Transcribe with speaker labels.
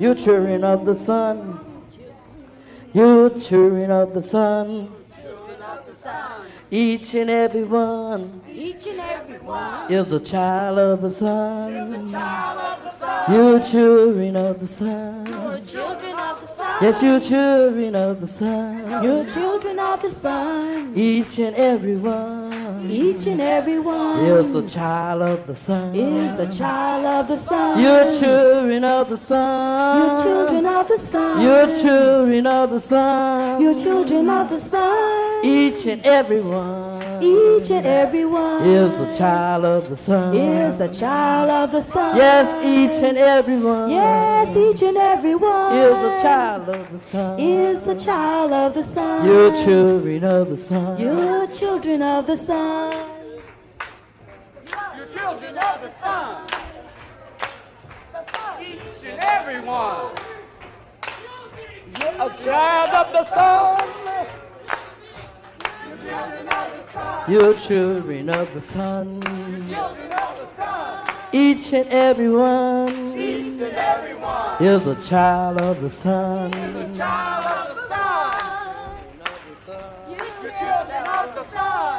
Speaker 1: You children of the sun. You children of the sun. Each and every one
Speaker 2: Each and every one
Speaker 1: is a child of the sun.
Speaker 2: is a child of the sun.
Speaker 1: You children of the sun.
Speaker 2: You're children of the sun.
Speaker 1: Yes, you children of the sun.
Speaker 2: You're children of the sun.
Speaker 1: Each and every one
Speaker 2: Each and every one
Speaker 1: is a child of the sun.
Speaker 2: is a child of the sun.
Speaker 1: You're children of the sun.
Speaker 2: You're children of the sun.
Speaker 1: You're children of the sun.
Speaker 2: You're children of the sun.
Speaker 1: Each and every one
Speaker 2: Each and every one
Speaker 1: is a child of the sun.
Speaker 2: is a child of the sun.
Speaker 1: Yes, each and every one
Speaker 2: Yes, each and every one
Speaker 1: is a child of the sun.
Speaker 2: is a child of the sun.
Speaker 1: You're children of the sun.
Speaker 2: You're children of the sun.
Speaker 3: You're children of the sun. Each and every one. You're a child of the sun.
Speaker 1: You're children of the sun.
Speaker 3: Children of the sun.
Speaker 1: Each and every one
Speaker 3: Each and every one.
Speaker 1: is a child of the sun.
Speaker 3: Child of the sun. You're children of the sun.